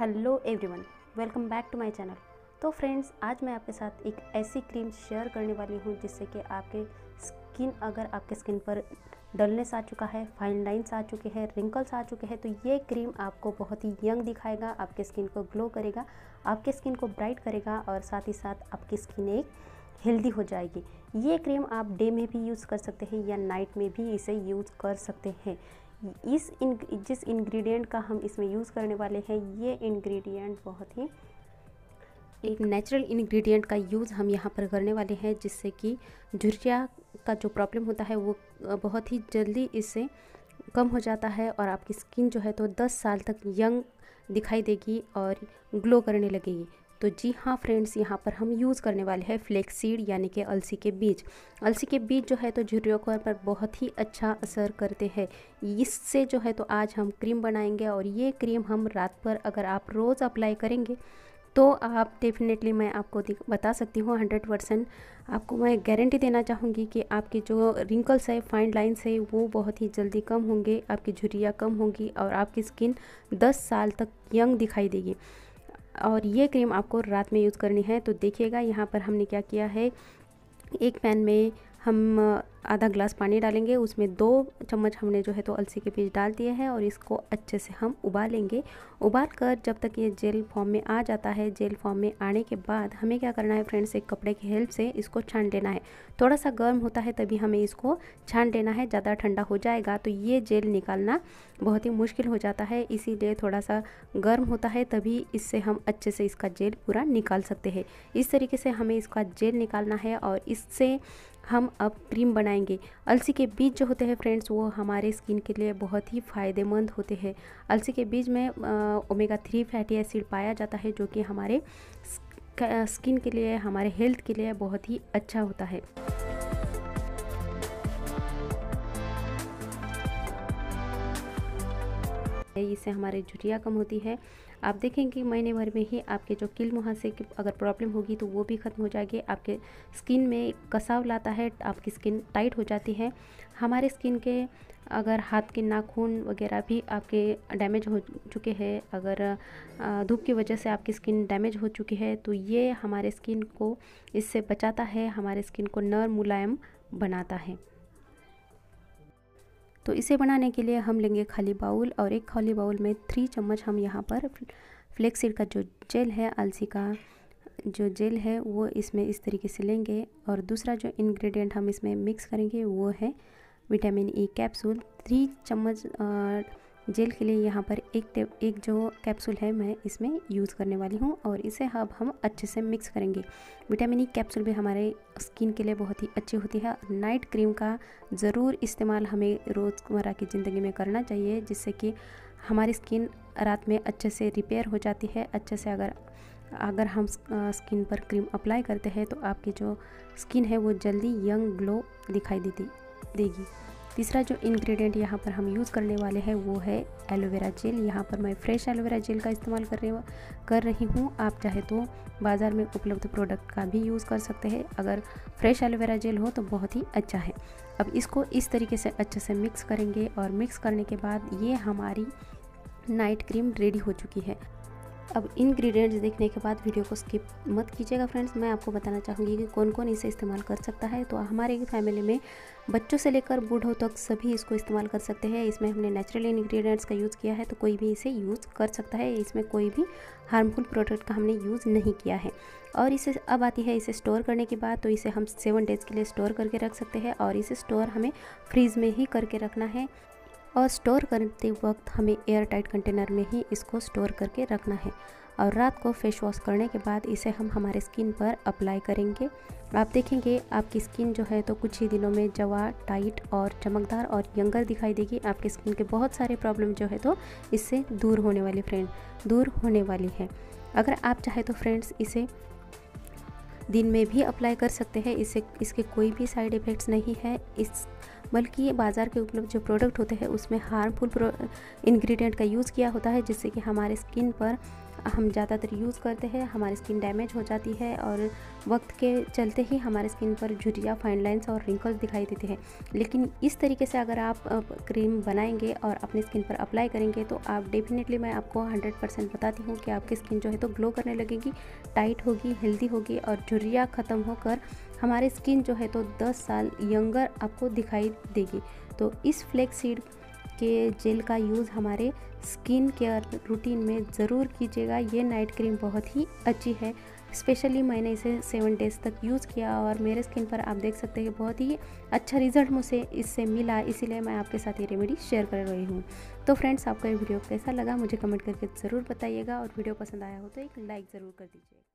Hello everyone, welcome back to my channel. तो friends, आज मैं आपके साथ एक ऐसी क्रीम शेयर करने वाली हूँ जिससे कि आपके स्किन, अगर आपके स्किन पर डलनेस आ चुका है, फाइन लाइन्स आ चुके हैं, रिंकल्स आ चुके हैं तो ये क्रीम आपको बहुत ही यंग दिखाएगा, आपके स्किन को ग्लो करेगा, आपके स्किन को ब्राइट करेगा और साथ ही साथ आपकी स्किन एक हेल्दी हो जाएगी। ये क्रीम आप डे में भी यूज़ कर सकते हैं या नाइट में भी इसे यूज़ कर सकते हैं। इस इन जिस इंग्रेडिएंट का हम इसमें यूज़ करने वाले हैं ये इंग्रेडिएंट बहुत ही एक नेचुरल इंग्रेडिएंट का यूज़ हम यहाँ पर करने वाले हैं जिससे कि झुर्रिया का जो प्रॉब्लम होता है वो बहुत ही जल्दी इससे कम हो जाता है और आपकी स्किन जो है तो 10 साल तक यंग दिखाई देगी और ग्लो करने लगेगी। तो जी हाँ फ्रेंड्स, यहाँ पर हम यूज़ करने वाले हैं फ्लेक्स सीड यानी कि अलसी के बीज। अलसी के बीज जो है तो झुर्रियों पर बहुत ही अच्छा असर करते हैं। इससे जो है तो आज हम क्रीम बनाएँगे और ये क्रीम हम रात पर अगर आप रोज़ अप्लाई करेंगे तो आप डेफिनेटली मैं आपको बता सकती हूँ हंड्रेड परसेंट। आपको मैं गारंटी देना चाहूँगी कि आपके जो रिंकल्स है, फाइन लाइन्स है, वो बहुत ही जल्दी कम होंगे, आपकी झुर्रियाँ कम होंगी और आपकी स्किन 10 साल तक यंग दिखाई देगी। और ये क्रीम आपको रात में यूज़ करनी है तो देखिएगा यहाँ पर हमने क्या किया है। एक पैन में हम आधा ग्लास पानी डालेंगे, उसमें दो चम्मच हमने जो है तो अलसी के बीज डाल दिए हैं और इसको अच्छे से हम उबालेंगे। उबाल कर जब तक ये जेल फॉर्म में आ जाता है, जेल फॉर्म में आने के बाद हमें क्या करना है फ्रेंड्स, एक कपड़े की हेल्प से इसको छान लेना है। थोड़ा सा गर्म होता है तभी हमें इसको छान लेना है, ज़्यादा ठंडा हो जाएगा तो ये जेल निकालना बहुत ही मुश्किल हो जाता है। इसीलिए थोड़ा सा गर्म होता है तभी इससे हम अच्छे से इसका जेल पूरा निकाल सकते हैं। इस तरीके से हमें इसका जेल निकालना है और इससे हम अब क्रीम बनाएँगे। अलसी के बीज जो होते हैं फ्रेंड्स वो हमारे स्किन के लिए बहुत ही फ़ायदेमंद होते हैं। अलसी के बीज में ओमेगा थ्री फैटी एसिड पाया जाता है, जो कि हमारे स्किन के लिए, हमारे हेल्थ के लिए बहुत ही अच्छा होता है। इससे हमारी झुटिया कम होती है। आप देखेंगे कि महीने भर में ही आपके जो किल मुहासे की अगर प्रॉब्लम होगी तो वो भी ख़त्म हो जाएगी। आपके स्किन में कसाव लाता है, आपकी स्किन टाइट हो जाती है। हमारे स्किन के अगर हाथ के नाखून वगैरह भी आपके डैमेज हो चुके हैं, अगर धूप की वजह से आपकी स्किन डैमेज हो चुकी है तो ये हमारे स्किन को इससे बचाता है, हमारे स्किन को नर मुलायम बनाता है। तो इसे बनाने के लिए हम लेंगे खाली बाउल और एक खाली बाउल में थ्री चम्मच हम यहाँ पर फ्लेक्सीड का जो जेल है अलसी का जो जेल है, वो इसमें इस तरीके से लेंगे और दूसरा जो इंग्रेडिएंट हम इसमें मिक्स करेंगे वो है विटामिन ई कैप्सूल। थ्री चम्मच जेल के लिए यहाँ पर एक एक जो कैप्सूल है, मैं इसमें यूज़ करने वाली हूँ और इसे अब हम अच्छे से मिक्स करेंगे। विटामिन ई कैप्सूल भी हमारे स्किन के लिए बहुत ही अच्छी होती है। नाइट क्रीम का ज़रूर इस्तेमाल हमें रोज़मर्रा की ज़िंदगी में करना चाहिए, जिससे कि हमारी स्किन रात में अच्छे से रिपेयर हो जाती है। अच्छे से अगर अगर हम स्किन पर क्रीम अप्लाई करते हैं तो आपकी जो स्किन है, वो जल्दी यंग ग्लो दिखाई देती, देगी। तीसरा जो इंग्रेडिएंट यहाँ पर हम यूज़ करने वाले हैं, वो है एलोवेरा जेल यहाँ पर मैं फ्रेश एलोवेरा जेल का इस्तेमाल कर रही कर रही हूँ। आप चाहे तो बाज़ार में उपलब्ध प्रोडक्ट का भी यूज़ कर सकते हैं। अगर फ्रेश एलोवेरा जेल हो तो बहुत ही अच्छा है। अब इसको इस तरीके से अच्छे से मिक्स करेंगे और मिक्स करने के बाद ये हमारी नाइट क्रीम रेडी हो चुकी है। अब इंग्रेडिएंट्स देखने के बाद वीडियो को स्किप मत कीजिएगा फ्रेंड्स मैं आपको बताना चाहूँगी कि कौन कौन इसे इस्तेमाल कर सकता है। तो हमारे फैमिली में बच्चों से लेकर बूढ़ों तक सभी इसको इस्तेमाल कर सकते हैं। इसमें हमने नेचुरल इंग्रेडिएंट्स का यूज़ किया है तो कोई भी इसे यूज़ कर सकता है। इसमें कोई भी हार्मफुल प्रोडक्ट का हमने यूज़ नहीं किया है। और इसे अब आती है इसे स्टोर करने के बाद तो इसे हम सेवन डेज़ के लिए स्टोर करके रख सकते हैं। और इसे स्टोर हमें फ्रीज़ में ही करके रखना है। और स्टोर करते वक्त हमें एयर टाइट कंटेनर में ही इसको स्टोर करके रखना है और रात को फेस वॉश करने के बाद इसे हम हमारे स्किन पर अप्लाई करेंगे। आप देखेंगे आपकी स्किन जो है तो कुछ ही दिनों में जवा, टाइट और चमकदार और यंगर दिखाई देगी। आपके स्किन के बहुत सारे प्रॉब्लम जो है तो इससे दूर होने वाली फ्रेंड, दूर होने वाली है। अगर आप चाहे तो फ्रेंड्स इसे दिन में भी अप्लाई कर सकते हैं। इससे इसके कोई भी साइड इफ़ेक्ट्स नहीं है। इस बल्कि बाज़ार के उपलब्ध जो प्रोडक्ट होते हैं, उसमें हार्मफुल इंग्रेडिएंट का यूज़ किया होता है, जिससे कि हमारे स्किन पर हम ज़्यादातर यूज़ करते हैं, हमारी स्किन डैमेज हो जाती है और वक्त के चलते ही हमारे स्किन पर झुरिया फाइन लाइन्स और रिंकल्स दिखाई देते हैं। लेकिन इस तरीके से अगर आप क्रीम बनाएँगे और अपनी स्किन पर अप्लाई करेंगे तो आप डेफिनेटली मैं आपको हंड्रेड परसेंट बताती हूँ कि आपकी स्किन जो है तो ग्लो करने लगेगी, टाइट होगी, हेल्दी होगी और झुरिया ख़त्म होकर हमारी स्किन जो है तो 10 साल यंगर आपको दिखाई देगी। तो इस फ्लेक्स सीड के जेल का यूज़ हमारे स्किन केयर रूटीन में ज़रूर कीजिएगा। ये नाइट क्रीम बहुत ही अच्छी है। स्पेशली मैंने इसे सेवन डेज़ तक यूज़ किया और मेरे स्किन पर आप देख सकते हैं कि बहुत ही अच्छा रिज़ल्ट मुझे इससे मिला, इसीलिए मैं आपके साथ ये रेमेडी शेयर कर रही हूँ। तो फ्रेंड्स, आपका ये वीडियो कैसा लगा मुझे कमेंट करके ज़रूर बताइएगा और वीडियो पसंद आया हो तो एक लाइक ज़रूर कर दीजिए